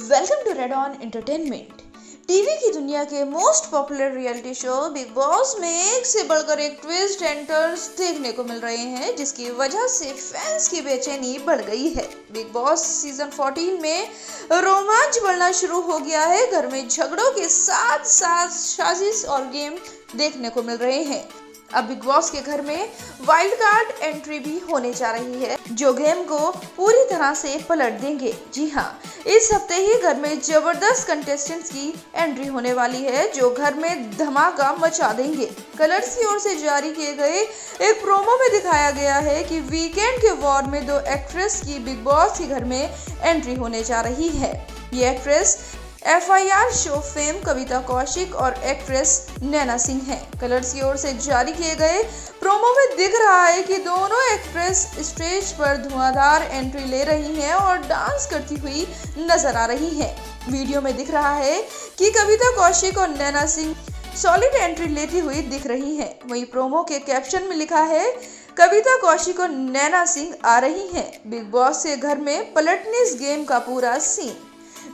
Welcome to Red On Entertainment TV की दुनिया के most popular reality show Bigg Boss में एक से बढ़कर एक ट्विस्ट एंटर्स देखने को मिल रहे हैं, जिसकी वजह से फैंस की बेचैनी बढ़ गई है। बिग बॉस सीज़न 14 में रोमांच बढ़ना शुरू हो गया है। घर में झगड़ों के साथ साथ साजिश और गेम देखने को मिल रहे हैं। अब बिग बॉस के घर में वाइल्ड कार्ड एंट्री भी होने जा रही है, जो गेम को पूरी तरह से पलट देंगे। जी हाँ इस हफ़्ते ही घर में ज़बरदस्त कंटेस्टेंट्स की एंट्री होने वाली है, जो घर में धमाका मचा देंगे। कलर्स की ओर से जारी किए गए एक प्रोमो में दिखाया गया है कि वीकेंड के वॉर में दो एक्ट्रेस की बिग बॉस के घर में एंट्री होने जा रही है। ये actress FIR show fame Kavita Kaushik और एक्ट्रेस नैना सिंह हैं। कलर्स की ओर से जारी किए गए प्रोमो में दिख रहा है कि दोनों एक्ट्रेस स्टेज पर धुआंधार एंट्री ले रही हैं और डांस करती हुई नज़र आ रही हैं। वीडियो में दिख रहा है कि कविता कौशिक और नैना सिंह सॉलिड एंट्री लेती हुई दिख रही हैं। वहीं प्रोमो के कैप्शन में लिखा है, कविता कौशिक और नैना सिंह आ रही हैं। बिग बॉस से घर में पलटने इस गेम का पूरा सीन।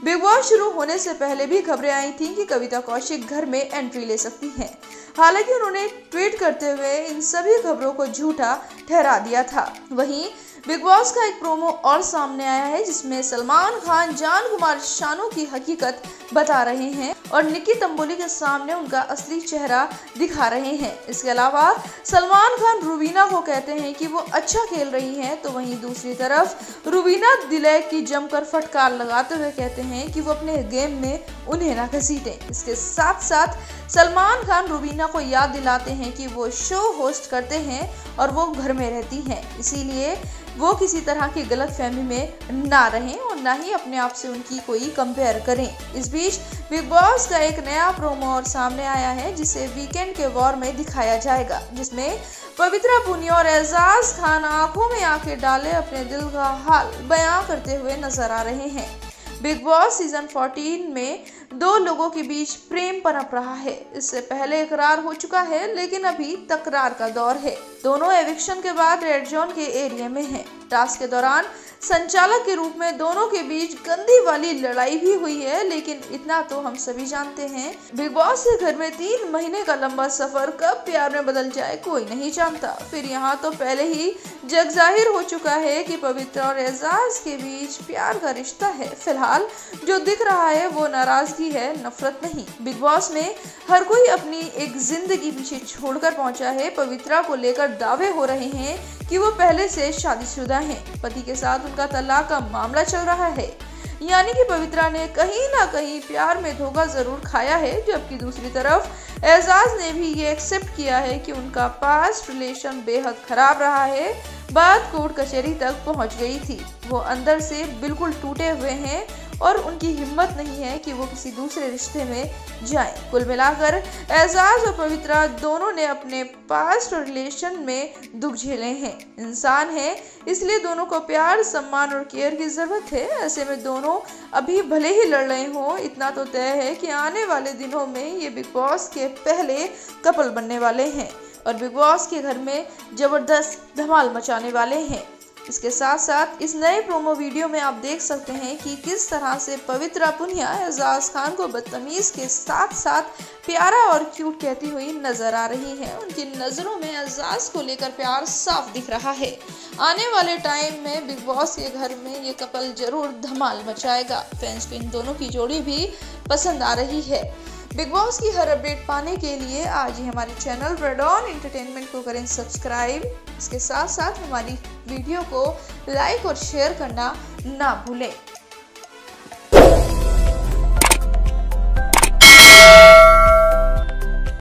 बिग बॉस शुरू होने से पहले भी खबरें आई थी कि कविता कौशिक घर में एंट्री ले सकती हैं। हालाँकि उन्होंने ट्वीट करते हुए इन सभी खबरों को झूठा ठहरा दिया था। वहीं बिग बॉस का एक प्रोमो और सामने आया है, जिसमें सलमान खान, जान कुमार शानू की हकीकत बता रहे हैं और निकी तंबोली के सामने उनका असली चेहरा दिखा रहे हैं। इसके अलावा सलमान खान रुबीना को कहते हैं कि वो अच्छा खेल रही हैं तो वहीं दूसरी तरफ़ रुबीना दिलय की जमकर फटकार लगाते हुए कहते हैं कि वो अपने गेम में उन्हें ना घसीटे। इसके साथ साथ सलमान खान रुबीना को याद दिलाते हैं कि वो शो होस्ट करते हैं और वो घर में रहती हैं। इसीलिए वो किसी तरह की गलत फहमी में ना रहें और ना ही अपने आप से उनकी कोई कंपेयर करें। इस बीच बिग बॉस का एक नया प्रोमो और सामने आया है, जिसे वीकेंड के वॉर में दिखाया जाएगा, जिसमें पवित्रा पुनिया और एजाज खान आँखों में आँखें डाले अपने दिल का हाल बयां करते हुए नज़र आ रहे हैं। बिग बॉस सीज़न 14 में दो लोगों के बीच प्रेम पनप रहा है। इससे पहले इकरार हो चुका है, लेकिन अभी तकरार का दौर है। दोनों एविक्शन के बाद रेड जोन के एरिया में हैं। टास्क के दौरान संचालक के रूप में दोनों के बीच गंदी वाली लड़ाई भी हुई है, लेकिन इतना तो हम सभी जानते हैं। बिग बॉस के घर में तीन महीने का लंबा सफ़र, कब प्यार में बदल जाए, कोई नहीं जानता। फिर यहाँ तो पहले ही जग ज़ाहिर हो चुका है कि पवित्र और एजाज के बीच प्यार का रिश्ता है। फ़िलहाल जो दिख रहा है वो नाराज़गी है, नफरत नहीं। बिग बॉस में हर कोई अपनी एक ज़िंदगी पीछे छोड़कर पहुँचा है। पवित्रा को लेकर दावे हो रहे हैं कि वो पहले से शादीशुदा हैं। पति के साथ उनका तलाक का मामला चल रहा है। यानी कि पवित्रा ने कहीं ना कहीं प्यार में धोखा ज़रूर खाया है, जबकि दूसरी तरफ़ एजाज ने भी ये एक्सेप्ट किया है कि उनका पास्ट रिलेशन बेहद खराब रहा है। बात कोर्ट कचहरी तक पहुँच गई थी। वो अंदर से बिल्कुल टूटे हुए हैं और उनकी हिम्मत नहीं है कि वो किसी दूसरे रिश्ते में जाएँ। कुल मिलाकर, एजाज और पवित्रा दोनों ने अपने पास्ट और रिलेशन में दुख झेले हैं। इंसान है, इसलिए दोनों को प्यार, सम्मान और केयर की ज़रूरत है। ऐसे में दोनों अभी भले ही लड़ रहे हों, इतना तो तय है कि आने वाले दिनों में ये बिग बॉस के पहले कपल बनने वाले हैं। और बिग बॉस के घर में ज़बरदस्त धमाल मचाने वाले हैं। इसके साथ साथ इस नए प्रोमो वीडियो में आप देख सकते हैं कि किस तरह से पवित्रा पुनिया एजाज खान को बदतमीज के साथ साथ प्यारा और क्यूट कहती हुई नज़र आ रही है। उनकी नज़रों में एजाज को लेकर प्यार साफ़ दिख रहा है। आने वाले टाइम में बिग बॉस के घर में ये कपल ज़रूर धमाल मचाएगा। फैंस को इन दोनों की जोड़ी भी पसंद आ रही है। बिग बॉस की हर अपडेट पाने के लिए आज ही हमारे चैनल रेड ऑन एंटरटेनमेंट को करें सब्सक्राइब। इसके साथ साथ हमारी वीडियो को लाइक और शेयर करना ना भूलें।